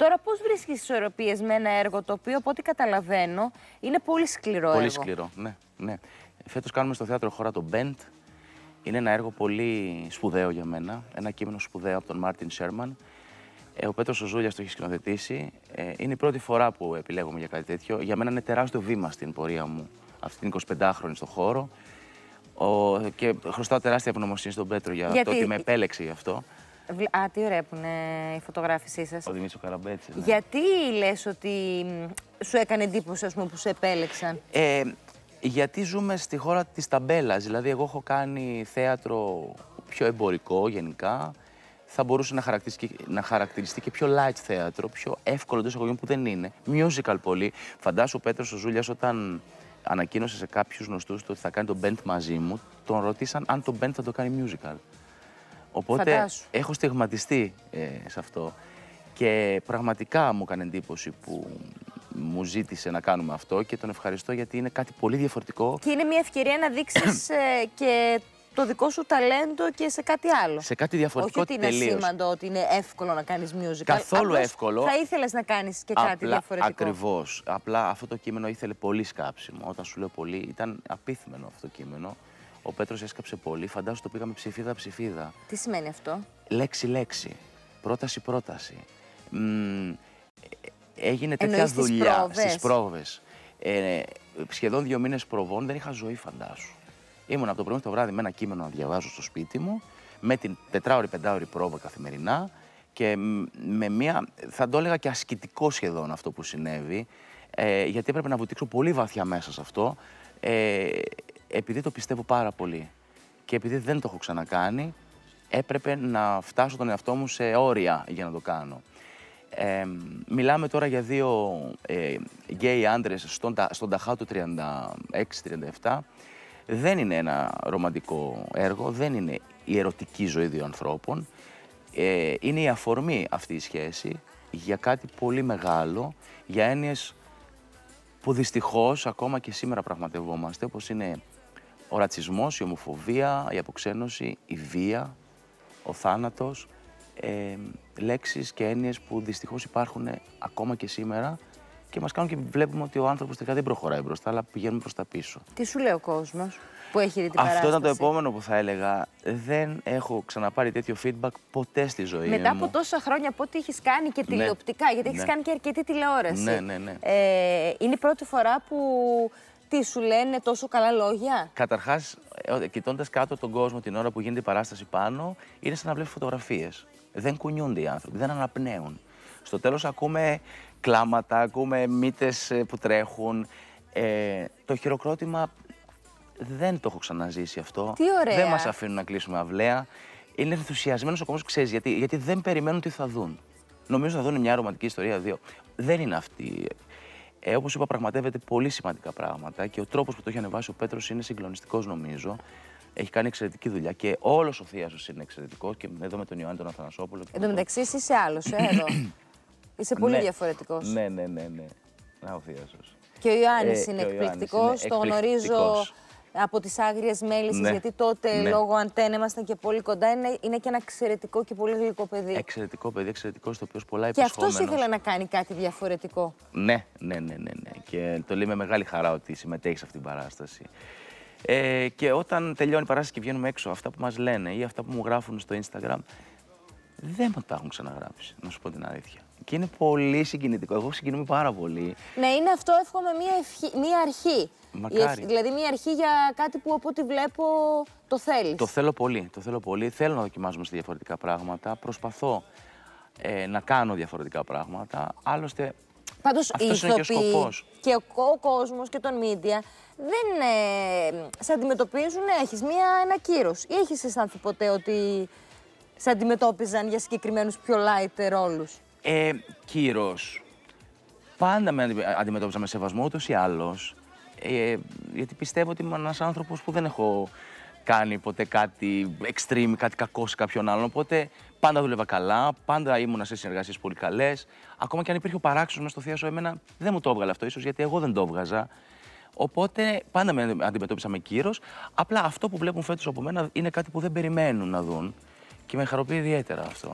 Τώρα, πώς βρίσκεις ισορροπίες με ένα έργο το οποίο, από ό,τι καταλαβαίνω, είναι πολύ σκληρό Πολύ έργο; σκληρό, ναι. ναι. Φέτος κάνουμε στο θέατρο χώρα το Bent. Είναι ένα έργο πολύ σπουδαίο για μένα. Ένα κείμενο σπουδαίο από τον Μάρτιν Σέρμαν. Ε, ο Πέτρος ο Ζούλιας το έχει σκηνοθετήσει. Ε, είναι η πρώτη φορά που επιλέγουμε για κάτι τέτοιο. Για μένα είναι τεράστιο βήμα στην πορεία μου, αυτή την 25χρονη στο χώρο. Ο, και χρωστάω τεράστια ευγνωμοσύνη στον Πέτρο για Γιατί- το ότι με επέλεξε γι' αυτό. Βλ- Α, τι ωραία που είναι η φωτογράφησή σας. Ο Δημήτρης ο Καραμπέτσης. ναι. Γιατί λες ότι μ, σου έκανε εντύπωση ας πούμε, που σε επέλεξαν; Ε, γιατί ζούμε στη χώρα της ταμπέλας. Δηλαδή, εγώ έχω κάνει θέατρο πιο εμπορικό γενικά. Θα μπορούσε να χαρακτηριστεί, να χαρακτηριστεί και πιο light θέατρο, πιο εύκολο εντός εισαγωγικών που δεν είναι. Musical πολύ. Φαντάσου ο Πέτρος ο Ζούλιας όταν ανακοίνωσε σε κάποιους γνωστούς του ότι θα κάνει τον band μαζί μου, τον ρωτήσαν αν το band θα το κάνει musical. Οπότε Φαντάσου. έχω στιγματιστεί ε, σε αυτό. Και πραγματικά μου έκανε εντύπωση που μου ζήτησε να κάνουμε αυτό και τον ευχαριστώ γιατί είναι κάτι πολύ διαφορετικό Και είναι μια ευκαιρία να δείξεις ε, και το δικό σου ταλέντο και σε κάτι άλλο. σε κάτι διαφορετικό Όχι ότι είναι τελείως. σήμαντο ότι είναι εύκολο να κάνεις musical. Καθόλου Απλώς εύκολο. Θα ήθελες να κάνεις και κάτι διαφορετικό. Ακριβώς. Απλά αυτό το κείμενο ήθελε πολύ σκάψιμο. Όταν σου λέω πολύ, ήταν απίθμενο αυτό το κείμενο. Ο Πέτρος έσκαψε πολύ. Φαντάσου το πήγαμε ψηφίδα-ψηφίδα. Τι σημαίνει αυτό; Λέξη-λέξη. Πρόταση-πρόταση. Μ, έγινε τέτοια Εννοείς στις δουλειά πρόβες. στις πρόβες. Ε, σχεδόν δύο μήνες προβών δεν είχα ζωή, φαντάσου. Ήμουν από το πρωί μέχρι το βράδυ με ένα κείμενο να διαβάζω στο σπίτι μου, με την τετράωρη, πεντάωρη πρόβα καθημερινά και μ, με μια, θα το έλεγα και ασκητικό σχεδόν αυτό που συνέβη, ε, γιατί έπρεπε να βουτήξω πολύ βαθιά μέσα σε αυτό, ε, επειδή το πιστεύω πάρα πολύ. Και επειδή δεν το έχω ξανακάνει, έπρεπε να φτάσω τον εαυτό μου σε όρια για να το κάνω. Ε, μιλάμε τώρα για δύο ε, γκέι άντρες στον, τα- στον ταχά του 36-37. Δεν είναι ένα ρομαντικό έργο, δεν είναι η ερωτική ζωή δύο ανθρώπων. Ε, είναι η αφορμή αυτή η σχέση για κάτι πολύ μεγάλο, για έννοιες που δυστυχώς ακόμα και σήμερα πραγματευόμαστε, όπως είναι ο ρατσισμός, η ομοφοβία, η αποξένωση, η βία, ο θάνατος, ε, λέξεις και έννοιες που δυστυχώς υπάρχουν ακόμα και σήμερα και μας κάνουν και βλέπουμε ότι ο άνθρωπος τελικά δεν προχωράει μπροστά, αλλά πηγαίνουμε προς τα πίσω. Τι σου λέει ο κόσμος που έχει δει την Αυτό ήταν το παράσταση; επόμενο που θα έλεγα. Δεν έχω ξαναπάρει τέτοιο feedback ποτέ στη ζωή Μετά μου. από τόσα χρόνια, από ό,τι έχεις κάνει και Ναι. τηλεοπτικά, γιατί έχεις Ναι. κάνει και αρκετή τηλεόραση. Ναι, ναι, ναι. Ε, είναι η πρώτη φορά που τι σου λένε τόσο καλά λόγια; Καταρχάς, κοιτώντας κάτω τον κόσμο την ώρα που γίνεται η παράσταση πάνω, είναι σαν να βλέπεις φωτογραφίες. Δεν κουνιούνται οι άνθρωποι, δεν αναπνέουν. Στο τέλος ακούμε κλάματα, ακούμε μύτες που τρέχουν. Ε, το χειροκρότημα δεν το έχω ξαναζήσει αυτό. Τι ωραία. Δεν μας αφήνουν να κλείσουμε αυλαία. Είναι ενθουσιασμένος ο κόσμος, ξέρεις γιατί, γιατί δεν περιμένουν τι θα δουν. Νομίζω θα δουν μια ρομαντική ιστορία δύο. Δεν είναι αυτή. Ε, Όπως είπα, πραγματεύεται πολύ σημαντικά πράγματα και ο τρόπος που το έχει ανεβάσει ο Πέτρος είναι συγκλονιστικός, νομίζω. Έχει κάνει εξαιρετική δουλειά και όλος ο Θίασο είναι εξαιρετικό και εδώ με τον Ιωάννη τον Αθανασόπουλο. και Εν με τω τον- μεταξύ, εσύ είσαι άλλος, ε, εδώ. είσαι πολύ Ναι. διαφορετικός. Ναι, ναι, ναι, ναι. Να ο Θίασος. Και ο Ιωάννης Ε, είναι και ο Ιωάννης εκπληκτικός. είναι Το γνωρίζω εκπληκτικός. Από τις άγριες μέλισσες, Ναι. γιατί τότε Ναι. λόγω αντένα ήμασταν και πολύ κοντά. Είναι, είναι και ένα εξαιρετικό και πολύ γλυκό παιδί. Εξαιρετικό παιδί, εξαιρετικό, το οποίο πολλά και αυτός υποσχόμενος. ήθελε να κάνει κάτι διαφορετικό. Ναι, ναι, ναι, ναι, ναι. Και το λέει με μεγάλη χαρά ότι συμμετέχει σε αυτήν την παράσταση. Ε, και όταν τελειώνει η παράσταση και βγαίνουμε έξω, αυτά που μας λένε ή αυτά που μου γράφουν στο Instagram, δεν μου τα έχουν ξαναγράψει, να σου πω την αλήθεια. Και είναι πολύ συγκινητικό. Εγώ συγκινούμαι πάρα πολύ. Ναι, είναι αυτό, εύχομαι, μία, ευχή, μία αρχή. Μακάρι. Η ευχ- δηλαδή, μία αρχή για κάτι που από ό,τι βλέπω το θέλεις. Το θέλω πολύ, το θέλω πολύ. Θέλω να δοκιμάζουμε σε διαφορετικά πράγματα. Προσπαθώ ε, να κάνω διαφορετικά πράγματα. Άλλωστε, Πάντως οι αυτός είναι και ο ηθοποιοί σκοπός. και ο, ο κόσμος και τον media δεν ε, σε αντιμετωπίζουν, έχεις μία, ένα κύρος. Ή έχεις αισθάνθει ποτέ ότι σε αντιμετώπιζαν για συγκεκριμένους πιο light ρόλους; Ε, Κύρος, πάντα με αντι- αντιμετώπιζα με σεβασμό ούτως ή άλλως, ε, γιατί πιστεύω ότι είμαι ένας άνθρωπος που δεν έχω κάνει ποτέ κάτι extreme, κάτι κακό σε κάποιον άλλον, οπότε πάντα δούλευα καλά, πάντα ήμουνα σε συνεργασίες πολύ καλές, ακόμα και αν υπήρχε ο παράξενος μέσα στο θείασο, εμένα δεν μου το έβγαλε αυτό, ίσως γιατί εγώ δεν το έβγαζα. Οπότε πάντα με αντιμετώπισα με κύρος, απλά αυτό που βλέπουν φέτος από μένα είναι κάτι που δεν περιμένουν να δουν. Και με χαροποιεί ιδιαίτερα αυτό.